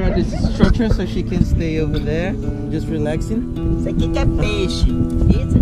her this structure so she can stay over there, just relaxing. Isso aqui que é peixe. Isso.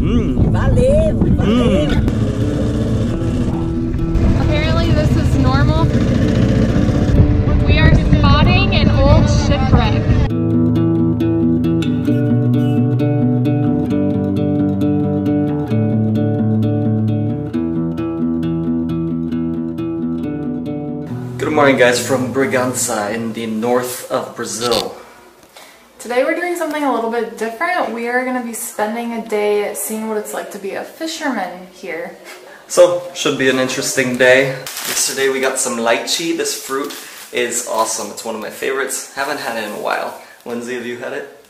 Mmm. Valeu, valeu. Apparently this is normal. We are spotting an old shipwreck. Morning guys from Bragança in the north of Brazil. Today we're doing something a little bit different. We are going to be spending a day seeing what it's like to be a fisherman here. So, should be an interesting day. Yesterday we got some lychee. This fruit is awesome. It's one of my favorites. Haven't had it in a while. Lindsay, have you had it?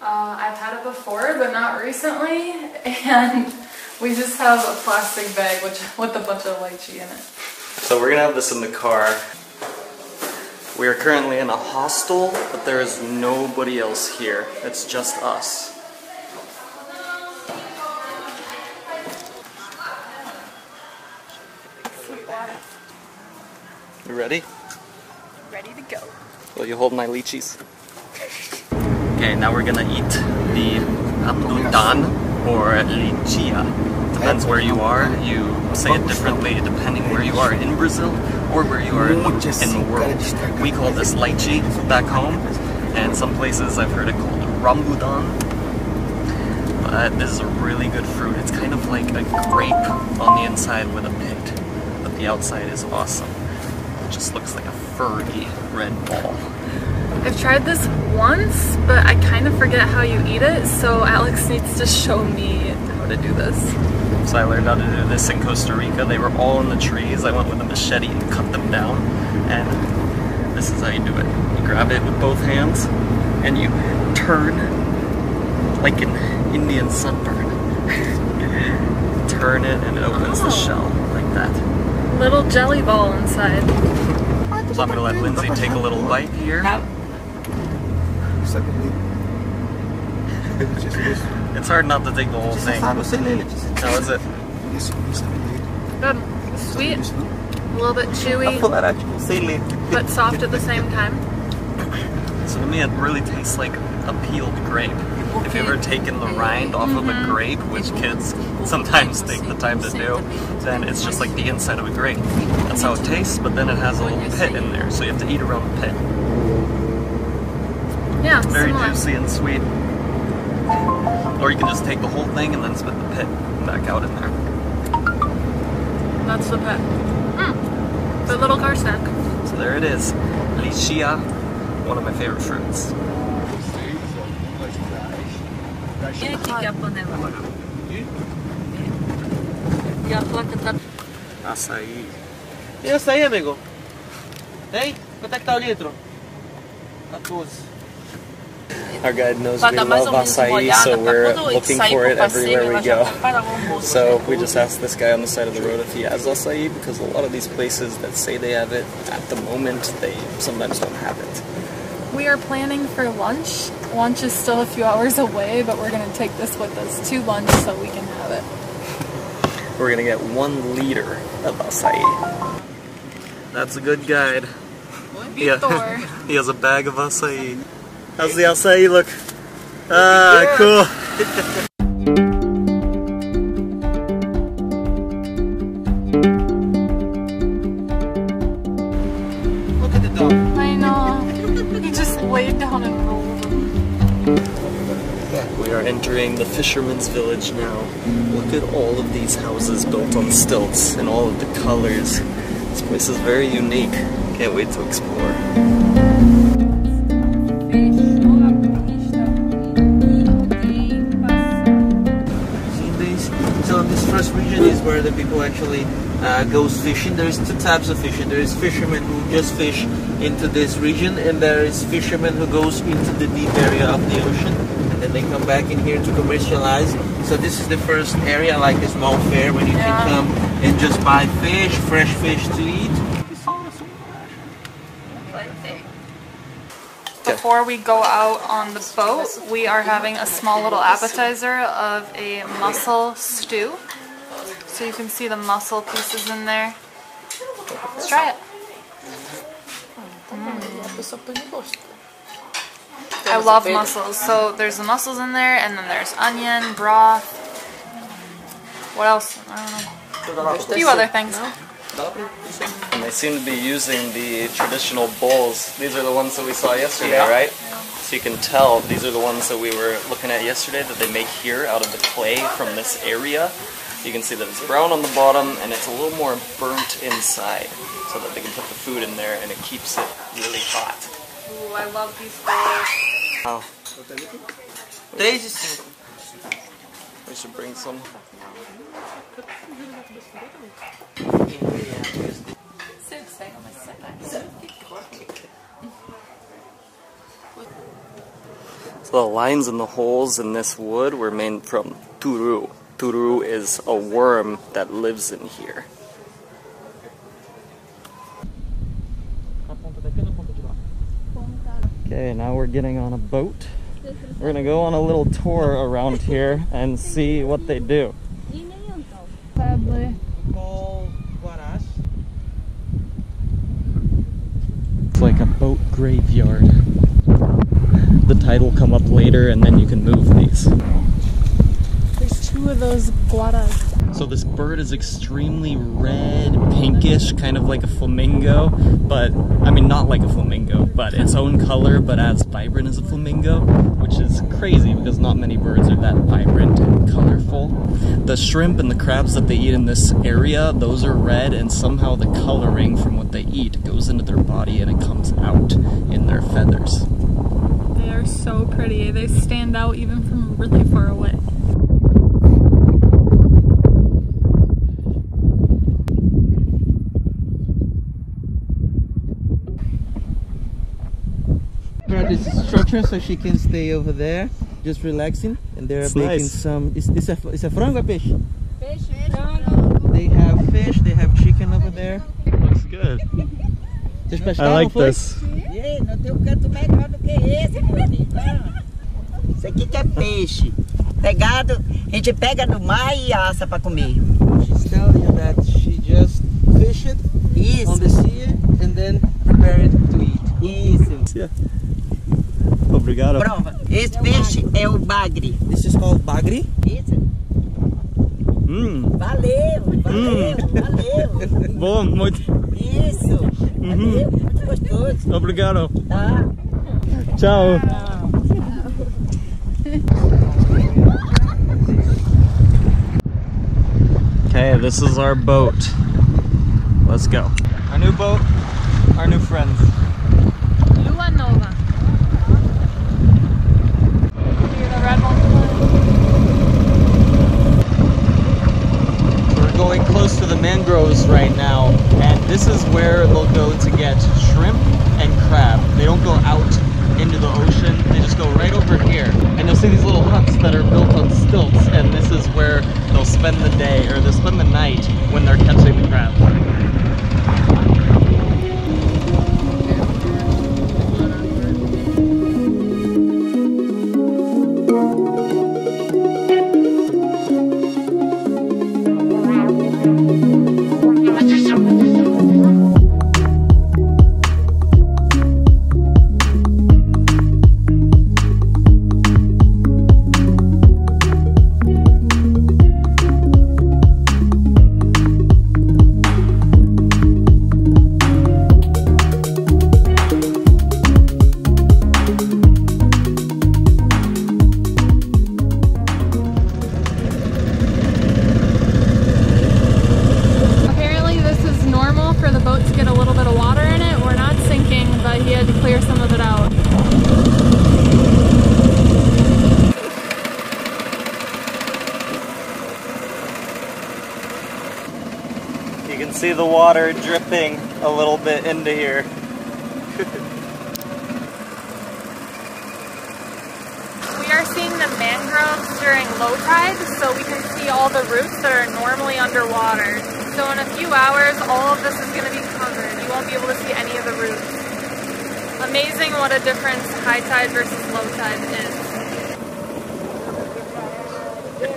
Uh, I've had it before, but not recently, and we just have a plastic bag which, with a bunch of lychee in it. So we're gonna have this in the car. We are currently in a hostel, but there is nobody else here. It's just us. You ready? Ready to go. Will you hold my lychees? Okay, now we're gonna eat the oh, rambutan or lichia. Depends where you are. You say it differently depending where you are in Brazil or where you are in, in the world. We call this lychee back home, and some places I've heard it called rambutan. But this is a really good fruit. It's kind of like a grape on the inside with a pit, but the outside is awesome. It just looks like a furry red ball. I've tried this once, but I kind of forget how you eat it, so Alex needs to show me how to do this. So I learned how to do this in Costa Rica. They were all in the trees. I went with a machete and cut them down. And this is how you do it. You grab it with both hands and you turn like an Indian sunburn. turn it and it opens the Oh. shell like that. Little jelly ball inside. So I'm gonna let Lindsay take a little bite here. It's hard not to take the whole thing. How is it? Good. Sweet, a little bit chewy, but soft at the same time. So to me, it really tastes like a peeled grape. If you've ever taken the rind off of a mm-hmm. grape, which kids sometimes take the time to do, then it's just like the inside of a grape. That's how it tastes, but then it has a little pit in there, so you have to eat around the pit. Yeah, Very similar. juicy and sweet. Or you can just take the whole thing and then spit the pit back out in there. That's the pit. Mm. Good little car snack. So there it is. Lichia, one of my favorite fruits. Aqui que é a panela agora? E a placa tá Açaí. E essa aí, amigo? Hein? Quanto é que tá o litro? 14. Our guide knows Pra we dar mais love açaí, so we're looking for it everywhere we go. prepara o almoço. So we just asked this guy on the side of the road if he has acai because a lot of these places that say they have it at the moment they sometimes don't have it. We are planning for lunch. Lunch is still a few hours away, but we're gonna take this with us to lunch so we can have it. We're gonna get one liter of acai. That's a good guide. Yeah. Victor. he has a bag of acai. How's the acai look? Ah, cool. Look at the dog. I know. He just laid down and rolled. We are entering the fisherman's village now. Look at all of these houses built on stilts and all of the colors. This place is very unique. Can't wait to explore. Where the people actually uh, goes fishing. There is two types of fishing. There is fishermen who just fish into this region, and there is fishermen who goes into the deep area of the ocean, and then they come back in here to commercialize. So this is the first area, like a small fair, when you Yeah. can come and just buy fish, fresh fish to eat. Before we go out on the boat, we are having a small little appetizer of a mussel stew. So you can see the mussel pieces in there. Let's try it. Mm. I love mussels. So there's the mussels in there, and then there's onion, broth. What else? I don't know. A few other things. And they seem to be using the traditional bowls. These are the ones that we saw yesterday, Yeah. right? So you can tell these are the ones that we were looking at yesterday that they make here out of the clay from this area. You can see that it's brown on the bottom and it's a little more burnt inside so that they can put the food in there and it keeps it really hot. Ooh, I love these bowls. Wow. 3 e 5. We should bring some. So the lines and the holes in this wood were made from turu. Turu is a worm that lives in here. Okay, now we're getting on a boat. We're gonna go on a little tour around here and see what they do. Sadly. It's like a boat graveyard. The tide will come up later and then you can move these. Those guaras. So this bird is extremely red, pinkish, kind of like a flamingo, but I mean not like a flamingo, but its own color, but as vibrant as a flamingo, which is crazy because not many birds are that vibrant and colorful. The shrimp and the crabs that they eat in this area, those are red, and somehow the coloring from what they eat goes into their body and it comes out in their feathers. They are so pretty. They stand out even from really far away. Structure so she can stay over there, just relaxing. And they're It's making nice. some. Is this a it's a frango fish? They have fish. They have chicken over there. Looks good. I like this. Ei, não tem um canto melhor do que esse, meu amigo. Isso aqui que é peixe. Pegado, a gente pega no mar e assa para comer. She's telling you that she just fish it on the Isso, sea and then prepare it to eat. isso. Obrigado. Prova. Esse peixe é o bagre. This is called bagri. Isso. Hum, Valeu, valeu, valeu. bom, muito. Isso. Valeu, muito gostoso. Obrigado. Tá? Ciao. Okay, this is our boat. Let's go. Our new boat, our new friends. Where can see the water dripping a little bit into here. We are seeing the mangroves during low tide, so we can see all the roots that are normally underwater. So in a few hours, all of this is going to be covered. You won't be able to see any of the roots. Amazing what a difference high tide versus low tide is.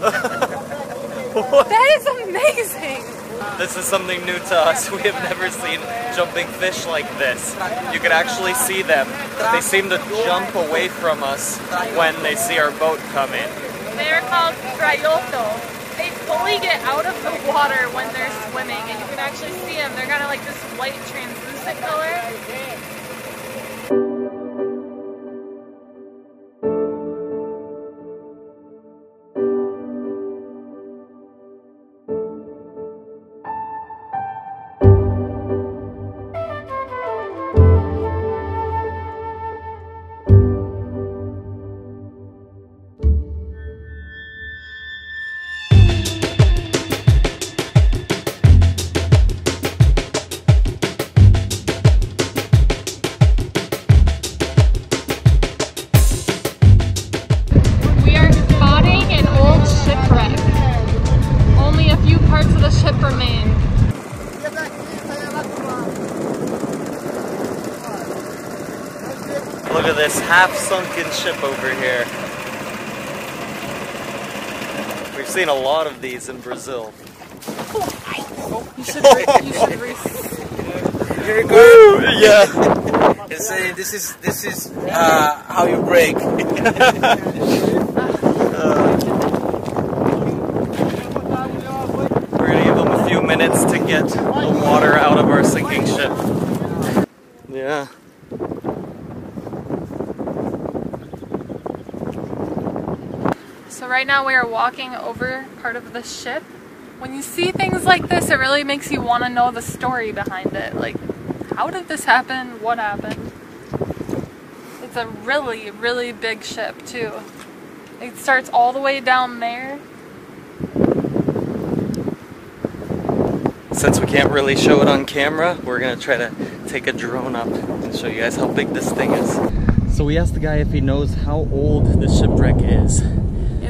that is amazing! This is something new to us. We have never seen jumping fish like this. You can actually see them. They seem to jump away from us when they see our boat coming. They're called tralhoto. They fully get out of the water when they're swimming, and you can actually see them. They're kind of like this white translucent color. This half-sunken ship over here. We've seen a lot of these in Brazil. You should, you should re- Here you go. Yeah. It's saying this is this is uh, how you break. We're gonna give them a few minutes to get the water out of our sinking ship. Yeah. So right now we are walking over part of the ship. When you see things like this, it really makes you want to know the story behind it. Like, how did this happen? What happened? It's a really, really big ship too. It starts all the way down there. Since we can't really show it on camera, we're gonna try to take a drone up and show you guys how big this thing is. So we asked the guy if he knows how old the shipwreck is.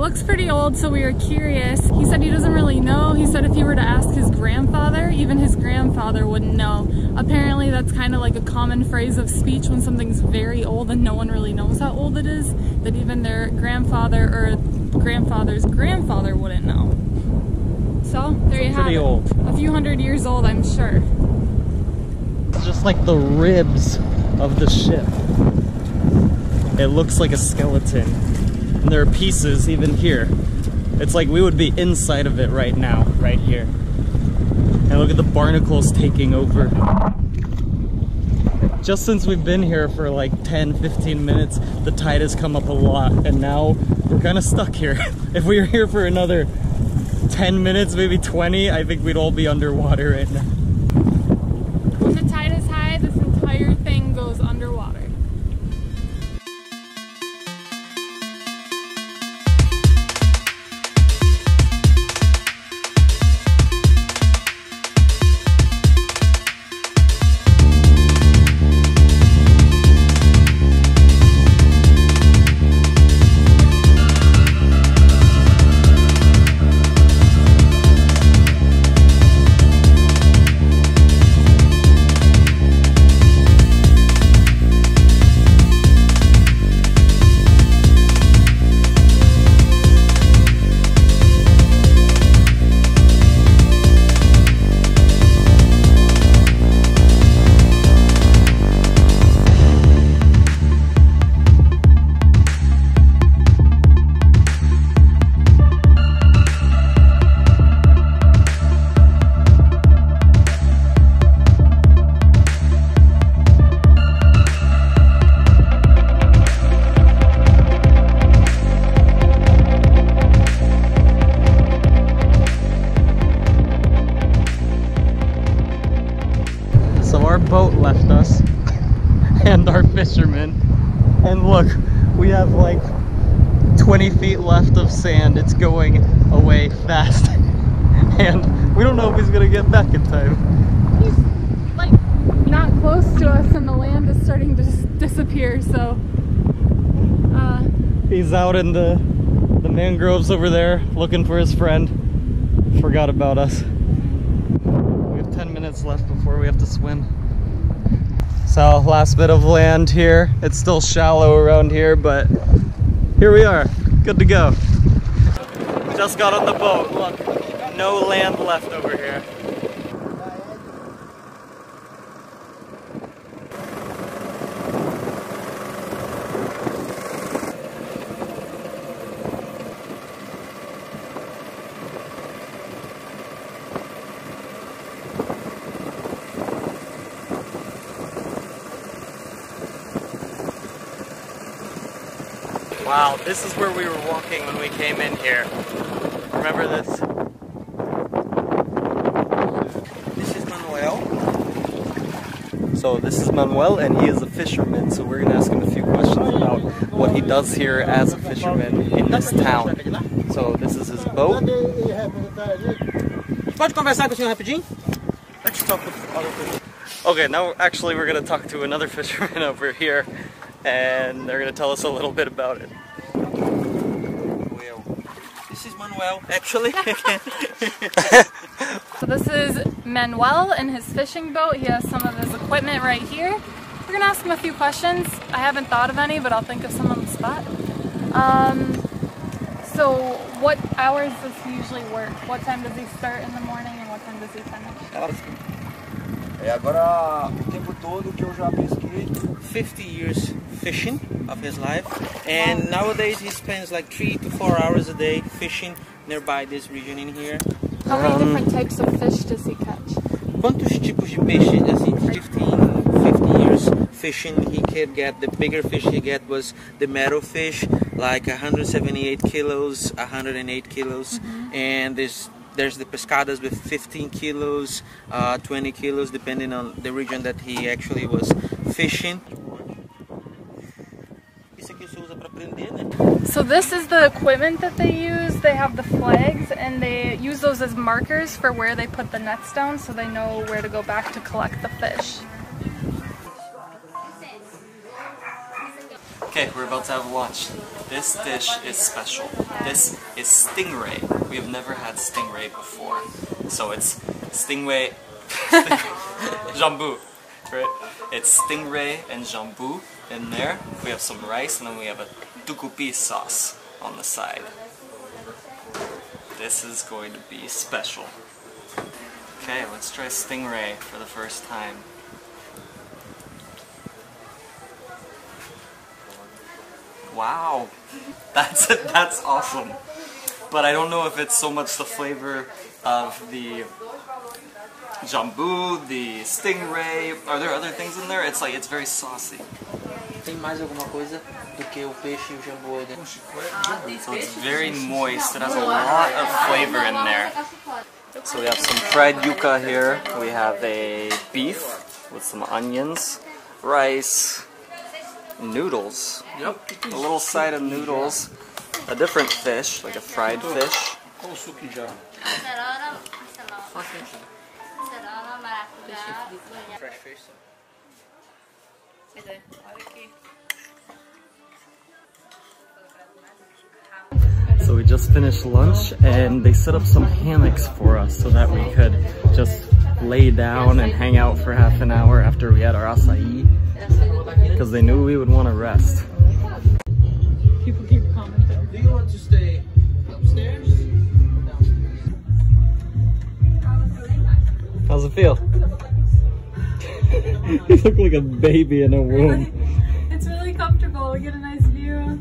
It looks pretty old, so we were curious. He said he doesn't really know. He said if he were to ask his grandfather, even his grandfather wouldn't know. Apparently, that's kind of like a common phrase of speech when something's very old and no one really knows how old it is, that even their grandfather or grandfather's grandfather wouldn't know. So, there you have Pretty it. old. A few hundred years old, I'm sure. It's just like the ribs of the ship. It looks like a skeleton. And there are pieces even here. It's like we would be inside of it right now, right here. And look at the barnacles taking over. Just since we've been here for like 10, 15 minutes, the tide has come up a lot, and now we're kind of stuck here. if we were here for another 10 minutes, maybe 20, I think we'd all be underwater right now. Look, we have like 20 feet left of sand. It's going away fast. And we don't know if he's gonna get back in time. He's like not close to us, and the land is starting to disappear. So, uh, He's out in the the mangroves over there looking for his friend. Forgot about us. We have 10 minutes left before we have to swim. So last bit of land here. It's still shallow around here, but here we are. Good to go. Just got on the boat. Look, no land left over here. Wow, this is where we were walking when we came in here. Remember this? This is Manuel. So this is Manuel and he is a fisherman, so we're gonna ask him a few questions about what he does here as a fisherman in this town. So this is his boat. Pode conversar com o senhor rapidinho? Let's talk Okay, now actually we're gonna talk to another fisherman over here and they're gonna tell us a little bit about it. Well, this is Manuel, actually. So this is Manuel in his fishing boat. He has some of his equipment right here. We're gonna ask him a few questions. I haven't thought of any, but I'll think of some on the spot. Um, so what hours does he usually work? What time does he start in the morning and what time does he finish? É, agora o tempo todo que eu já pesquei, 50 years fishing of his life, and nowadays he spends like three to four hours a day fishing nearby this region in here. How many different types of fish does he catch? Quantos tipos de peixe, assim, 15, 15 years fishing, he could get, the bigger fish he get was the mero fish, like 178 kilos, 108 kilos, and there's there's the pescadas with 15 kilos, uh, 20 kilos, depending on the region that he actually was fishing. Isso aqui você usa para prender, né? So this is the equipment that they use. They have the flags and they use those as markers for where they put the nets down so they know where to go back to collect the fish. Okay, we're about to have lunch. This dish is special. This is stingray. We have never had stingray before. So it's stingray, jambu, right? It's stingray and jambu in there. We have some rice and then we have a tucupi sauce on the side. This is going to be special. Okay, let's try stingray for the first time. Wow, that's that's awesome. But I don't know if it's so much the flavor of the jambu, the stingray. Are there other things in there? It's like it's very saucy. Tem mais alguma coisa do que o peixe e o jambu aí dentro? So it's very moist. It has a lot of flavor in there. So we have some fried yuca here. We have a beef with some onions, rice, noodles. Yep. A little side of noodles. A different fish, like a fried fish. qual o suco já? Acerola, acerola. Acerola, maracujá. Fresh fish. Olha aqui. So we just finished lunch and they set up some hammocks for us so that we could just lay down and hang out for half an hour after we had our acai because they knew we would want to rest. People keep commenting. Do you want to stay upstairs? How's it feel? You look like a baby in a womb. It's really comfortable. We get a nice view.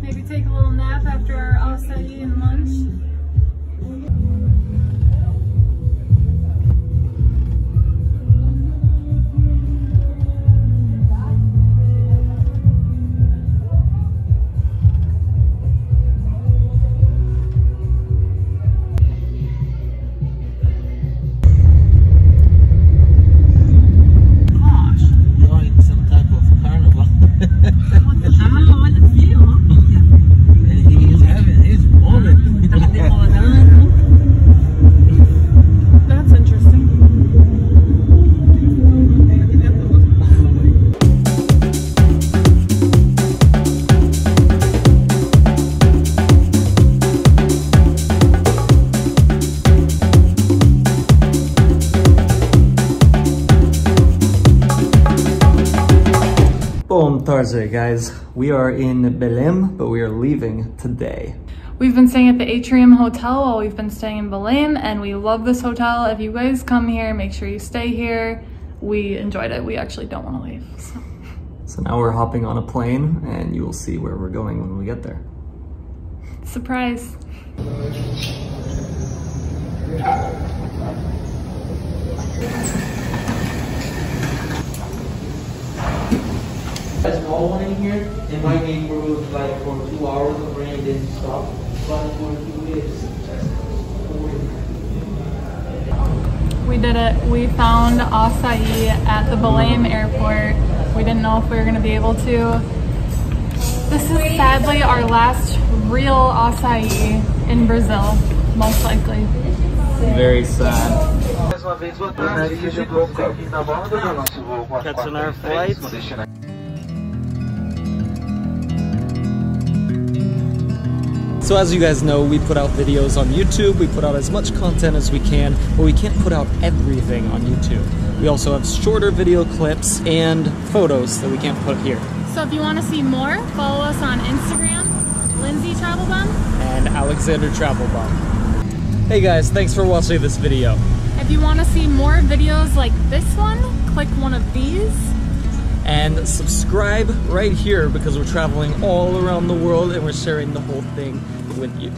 Maybe take a little nap after our acai and lunch. Guys. We are in Belém, but we are leaving today. We've been staying at the Atrium Hotel while we've been staying in Belém, and we love this hotel. If you guys come here, make sure you stay here. We enjoyed it. We actually don't want to leave. So. So now we're hopping on a plane and you will see where we're going when we get there. Surprise. Faz small one in here. In my neighborhood, it was like for two hours of rain, then stop. But for two days, We did it. We found acai at the Belém airport. We didn't know if we were going to be able to. This is sadly our last real acai in Brazil, most likely. Very sad. Mais uma vez, boa tarde. Seja bem-vindo aqui So as you guys know, we put out videos on YouTube, we put out as much content as we can, but we can't put out everything on YouTube. We also have shorter video clips and photos that we can't put here. So if you want to see more, follow us on Instagram, Lindsay Travel Bum. And Alexander Travel Bum. Hey guys, thanks for watching this video. If you want to see more videos like this one, click one of these. And subscribe right here because we're traveling all around the world and we're sharing the whole thing with you.